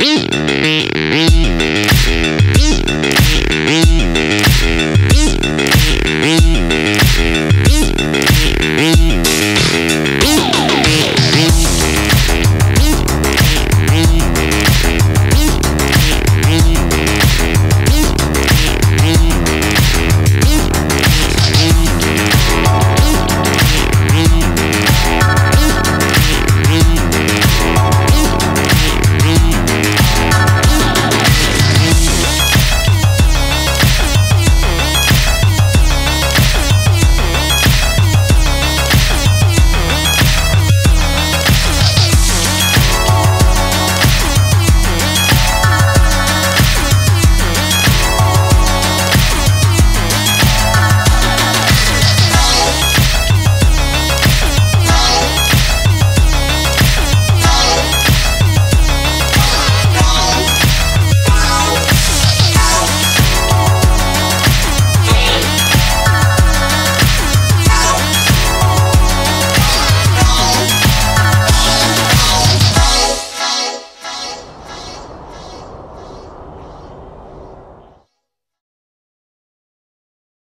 Beep.